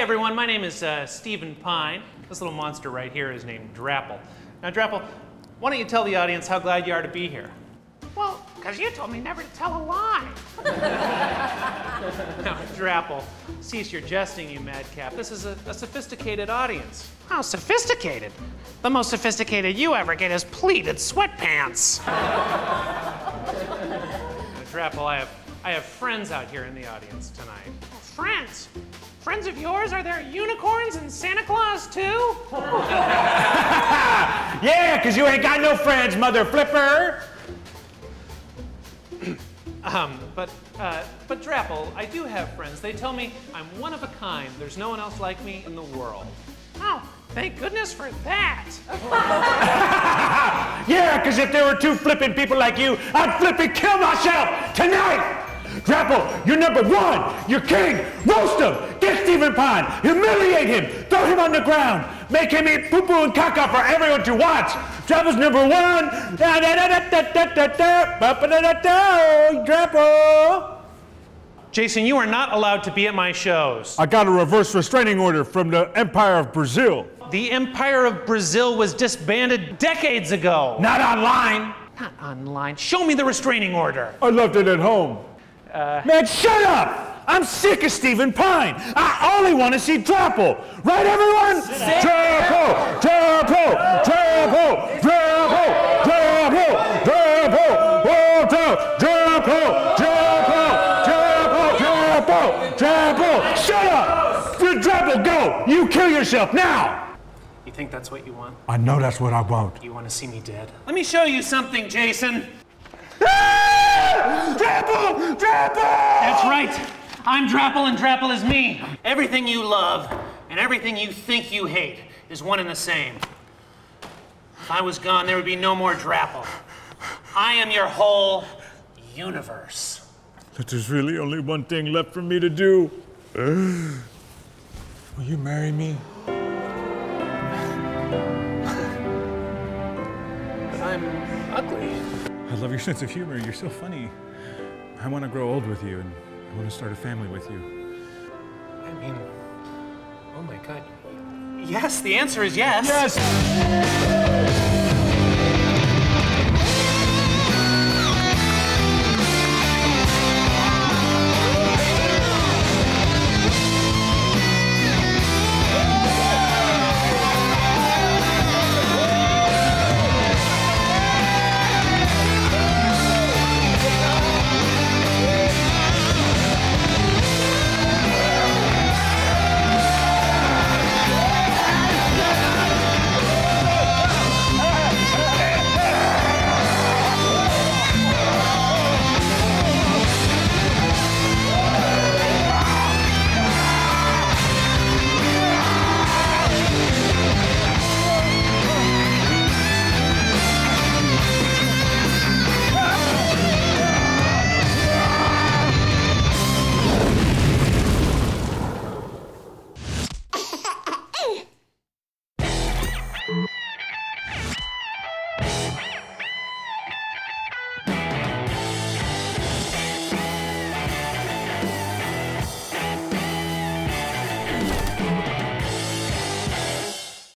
hey everyone, my name is uh, Steven Pike. This little monster right here is named Drapple. Now, Drapple, why don't you tell the audience how glad you are to be here? Well, because you told me never to tell a lie. Now, Drapple, cease your jesting, you madcap. This is a, a sophisticated audience. How sophisticated. The most sophisticated you ever get is pleated sweatpants. Now, Drapple, I have, I have friends out here in the audience tonight. Friends. Friends of yours? Are there unicorns and Santa Claus too? Yeah, because you ain't got no friends, mother flipper. Um, but, uh, but Drapple, I do have friends. They tell me I'm one of a kind. There's no one else like me in the world. Oh, thank goodness for that. Yeah, because if there were two flipping people like you, I'd flip and kill myself tonight. Drapple, you're number one. You're king. Roast him. Get Steven Pike. Humiliate him. Throw him on the ground. Make him eat poo poo and caca for everyone to watch. Drapple's number one. Da da da da da da da da. Da da da. Drapple. Jason, you are not allowed to be at my shows. I got a reverse restraining order from the Empire of Brazil. The Empire of Brazil was disbanded decades ago. Not online. Not online. Show me the restraining order. I left it at home. Uh, Man, shut up! I'm sick of Steven Pike. I only want to see Drapple. Right, everyone? Drapple! Drapple! Drapple! Drapple! Drapple! Drapple! Oh, Dra- Drapple! Drapple! Drapple! Drapple! Drapple! Shut up! Drapple, go! You kill yourself now! You think that's what you want? I know that's what I want. You want to see me dead? Let me show you something, Jason. Drapple! Drapple! That's right. I'm Drapple and Drapple is me. Everything you love and everything you think you hate is one and the same. If I was gone, there would be no more Drapple. I am your whole universe. But there's really only one thing left for me to do. Will you marry me? I'm ugly. I love your sense of humor. You're so funny. I want to grow old with you and I want to start a family with you. I mean, oh my god. Yes, the answer is yes. Yes!